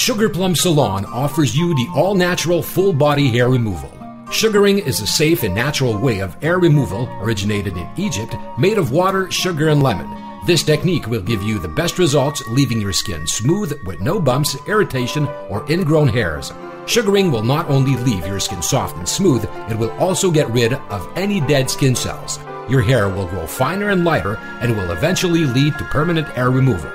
Sugar Plum Salon offers you the all natural full body hair removal. Sugaring is a safe and natural way of hair removal originated in Egypt, made of water, sugar, and lemon. This technique will give you the best results, leaving your skin smooth with no bumps, irritation, or ingrown hairs. Sugaring will not only leave your skin soft and smooth, it will also get rid of any dead skin cells. Your hair will grow finer and lighter and will eventually lead to permanent hair removal.